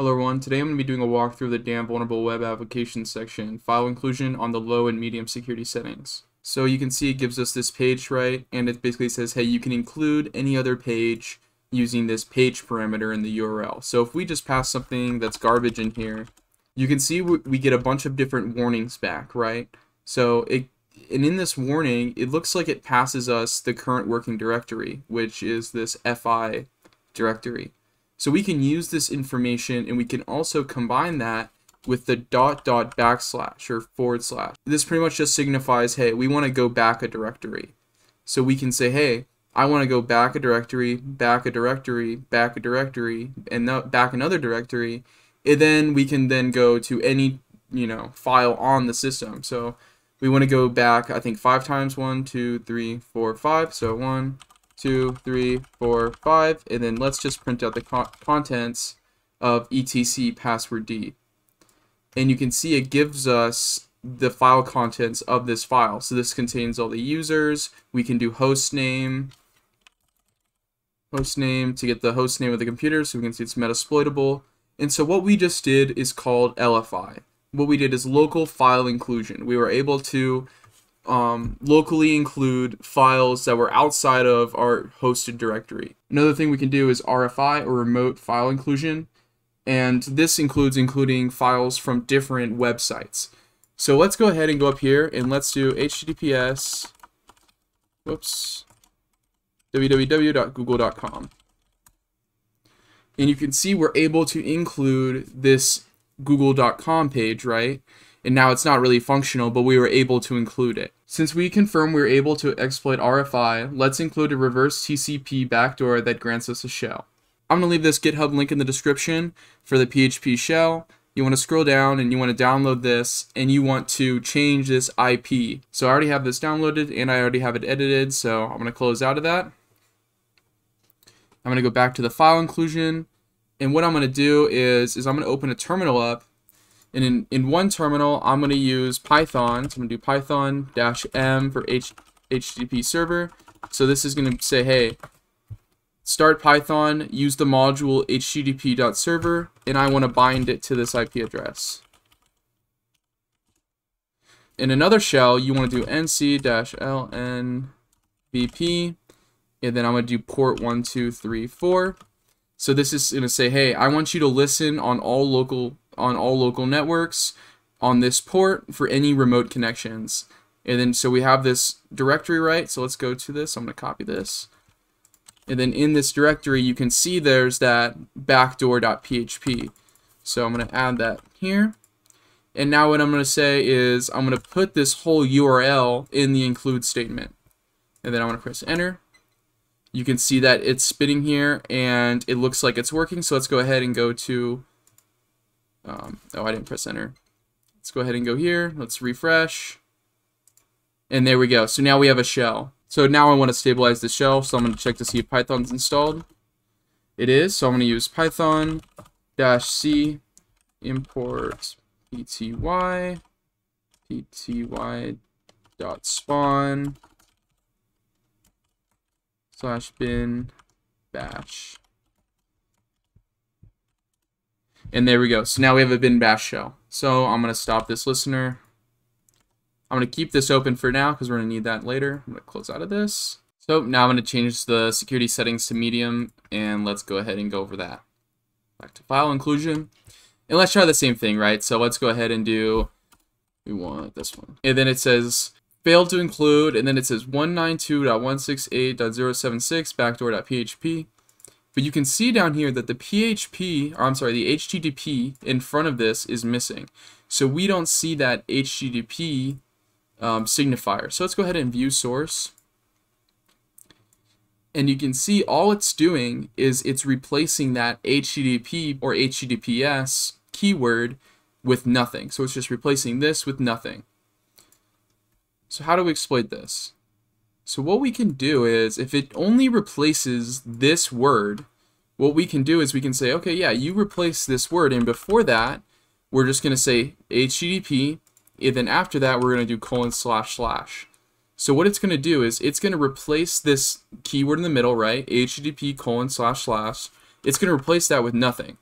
Hello everyone, today I'm going to be doing a walkthrough of the DAM Vulnerable Web Applications section, file inclusion on the low and medium security settings. So you can see it gives us this page, right, and it basically says, hey, you can include any other page using this page parameter in the URL. So if we just pass something that's garbage in here, you can see we get a bunch of different warnings back, right? So it and in this warning, it looks like it passes us the current working directory, which is this FI directory. So we can use this information and we can also combine that with the dot dot backslash or forward slash. This pretty much just signifies, hey, we want to go back a directory. So we can say, hey, I want to go back a directory, back a directory, back a directory, and back another directory. And then we can then go to any, you know, file on the system. So we want to go back, I think, five times. One, two, three, four, five. So one, two, three, four, five. And then let's just print out the co contents of etc password d. And you can see it gives us the file contents of this file. So this contains all the users. We can do host name, host name to get the host name of the computer. So we can see it's metasploitable. And so what we just did is called LFI what we did is local file inclusion. We were able to um, locally include files that were outside of our hosted directory. Another thing we can do is RFI or remote file inclusion. And this includes including files from different websites. So let's go ahead and go up here and let's do https whoops www.google.com. And you can see we're able to include this google.com page, right? And now it's not really functional, but we were able to include it. Since we confirm we are able to exploit RFI, let's include a reverse TCP backdoor that grants us a shell. I'm going to leave this GitHub link in the description for the PHP shell. You want to scroll down and you want to download this and you want to change this IP. So I already have this downloaded and I already have it edited, so I'm going to close out of that. I'm going to go back to the file inclusion and what I'm going to do is, is I'm going to open a terminal up. And in, in one terminal, I'm going to use Python. So I'm going to do Python dash M for H, HTTP server. So this is going to say, hey, start Python, use the module http.server, and I want to bind it to this IP address. In another shell, you want to do nc-lnvp, and then I'm going to do port 1234. So this is going to say, hey, I want you to listen on all local on all local networks on this port for any remote connections. And then so we have this directory, right? So let's go to this. I'm going to copy this. And then in this directory, you can see there's that backdoor.php. So I'm going to add that here. And now what I'm going to say is I'm going to put this whole URL in the include statement. And then I'm going to press enter you can see that it's spitting here and it looks like it's working. So let's go ahead and go to, um, oh, I didn't press enter. Let's go ahead and go here. Let's refresh. And there we go. So now we have a shell. So now I want to stabilize the shell. So I'm going to check to see if Python's installed. It is. So I'm going to use Python dash C import pty pty dot spawn slash bin bash. And there we go. So now we have a bin bash shell. So I'm going to stop this listener. I'm going to keep this open for now because we're going to need that later. I'm going to close out of this. So now I'm going to change the security settings to medium and let's go ahead and go over that. Back to file inclusion. And let's try the same thing, right? So let's go ahead and do, we want this one. And then it says failed to include, and then it says 192.168.076 backdoor.php. But you can see down here that the PHP, or I'm sorry, the HTTP in front of this is missing. So we don't see that HTTP um, signifier. So let's go ahead and view source. And you can see all it's doing is it's replacing that HTTP or HTTPS keyword with nothing. So it's just replacing this with nothing. So how do we exploit this? So what we can do is, if it only replaces this word, what we can do is we can say, okay, yeah, you replace this word, and before that, we're just going to say HTTP, and then after that, we're going to do colon slash slash. So what it's going to do is, it's going to replace this keyword in the middle, right, HTTP colon slash slash, it's going to replace that with nothing.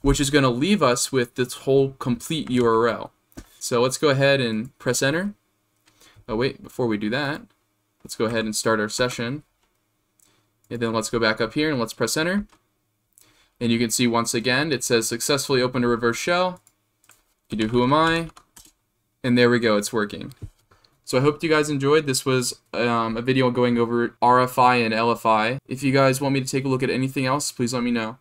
which is going to leave us with this whole complete URL. So let's go ahead and press enter. Oh wait, before we do that, let's go ahead and start our session. And then let's go back up here and let's press enter. And you can see once again, it says successfully opened a reverse shell. You do who am I? And there we go, it's working. So I hope you guys enjoyed. This was um, a video going over RFI and LFI. If you guys want me to take a look at anything else, please let me know.